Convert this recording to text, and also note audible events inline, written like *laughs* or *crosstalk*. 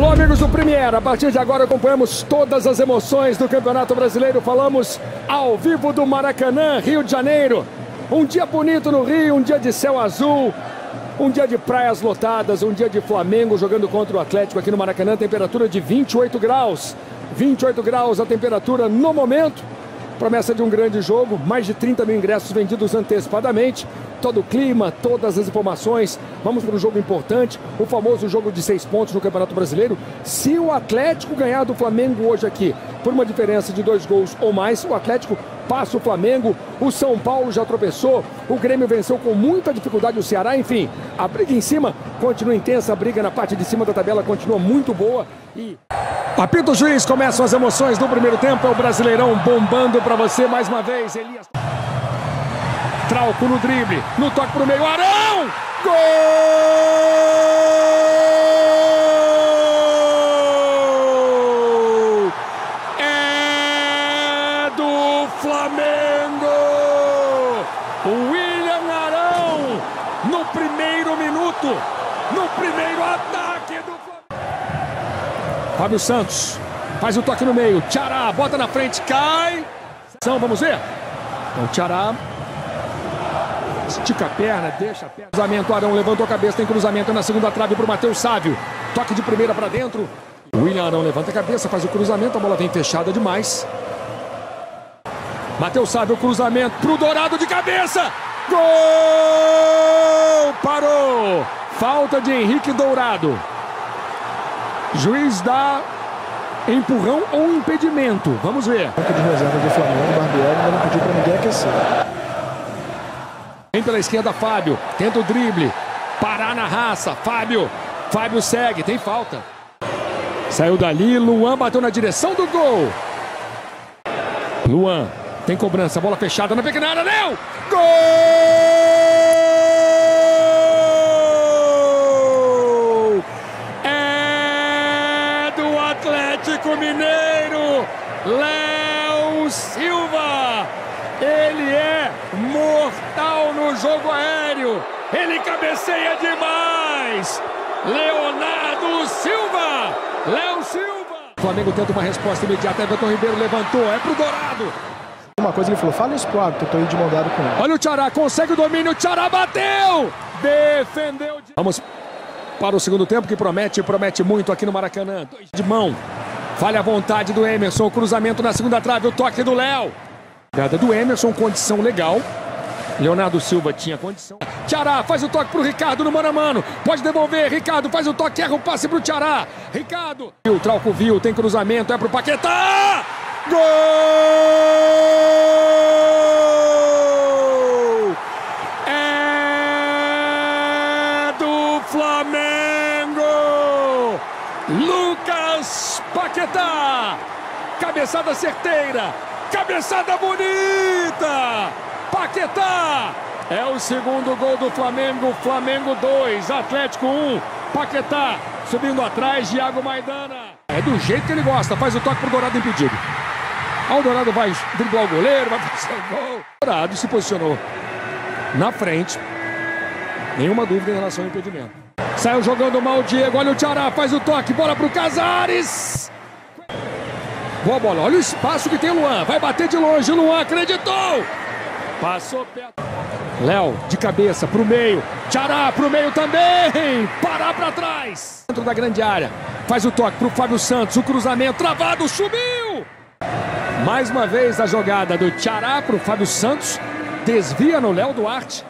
Alô, amigos do Premier. A partir de agora acompanhamos todas as emoções do Campeonato Brasileiro. Falamos ao vivo do Maracanã, Rio de Janeiro. Um dia bonito no Rio, um dia de céu azul, um dia de praias lotadas, um dia de Flamengo jogando contra o Atlético aqui no Maracanã. Temperatura de 28 graus. 28 graus a temperatura no momento. Promessa de um grande jogo, mais de 30 mil ingressos vendidos antecipadamente. Todo o clima, todas as informações. Vamos para um jogo importante, o famoso jogo de seis pontos no Campeonato Brasileiro. Se o Atlético ganhar do Flamengo hoje aqui, por uma diferença de dois gols ou mais, o Atlético passa o Flamengo. O São Paulo já tropeçou. O Grêmio venceu com muita dificuldade o Ceará. Enfim, a briga em cima continua intensa. A briga na parte de cima da tabela continua muito boa. E Apito juiz, começam as emoções do primeiro tempo. É o Brasileirão bombando para você mais uma vez. Elias. Trauco no drible, no toque pro meio. Arão! Gol! É do Flamengo! William Arão no primeiro minuto, no primeiro ataque do Flamengo. Fábio Santos faz o toque no meio. Tchará bota na frente, cai. Vamos ver. Então, Tchará estica a perna, deixa a perna. Cruzamento, Arão levantou a cabeça, tem cruzamento na segunda trave para o Matheus Sávio. Toque de primeira para dentro. William Arão levanta a cabeça, faz o cruzamento, a bola vem fechada demais. Matheus Sávio, cruzamento para o Dourado de cabeça. Gol! Parou! Falta de Henrique Dourado. Juiz dá empurrão ou impedimento. Vamos ver. Banco de reserva do Flamengo, Barbieri ainda não pediu para ninguém aquecer. Vem pela esquerda, Fábio. Tenta o drible. Parar na raça. Fábio. Fábio segue. Tem falta. Saiu dali. Luan bateu na direção do gol. Luan. Tem cobrança. Bola fechada na pequena área. Não! Gol! É do Atlético Mineiro. Léo Silva. Ele é mortal no jogo aéreo. Ele cabeceia demais. Leonardo Silva. Léo Silva. O Flamengo tenta uma resposta imediata. Everton Ribeiro levantou. É pro Dourado. Uma coisa que ele falou, fala isso pro árbitro, eu tô aí de mão dada com ele. Olha o Tchará, consegue o domínio. O Tchará bateu. Defendeu. Vamos para o segundo tempo que promete, promete muito aqui no Maracanã. De mão. Falha a vontade do Emerson. Cruzamento na segunda trave. O toque do Léo. Jogada do Emerson, condição legal. Leonardo Silva tinha condição. Tiará faz o toque pro Ricardo no mano a mano. Pode devolver. Ricardo faz o toque, erra o passe pro Tiará. Ricardo. O Trauco viu, tem cruzamento, é pro Paquetá. Gol! É do Flamengo. Lucas Paquetá. Cabeçada certeira. Cabeçada bonita! Paquetá! É o segundo gol do Flamengo. Flamengo 2, Atlético 1. Paquetá subindo atrás, Thiago Maidana. É do jeito que ele gosta. Faz o toque pro Dourado impedido. O Dourado vai driblar o goleiro, vai *laughs* fazer o gol. Dourado se posicionou na frente. Nenhuma dúvida em relação ao impedimento. Saiu jogando mal o Diego. Olha o Tiará, faz o toque. Bola pro Casares. Boa bola, olha o espaço que tem o Luan. Vai bater de longe, Luan acreditou. Passou perto. Léo, de cabeça, pro meio. Tchará, pro meio também. Parar para trás. Dentro da grande área. Faz o toque pro Fábio Santos. O cruzamento travado, subiu. Mais uma vez a jogada do Tchará pro Fábio Santos. Desvia no Léo Duarte.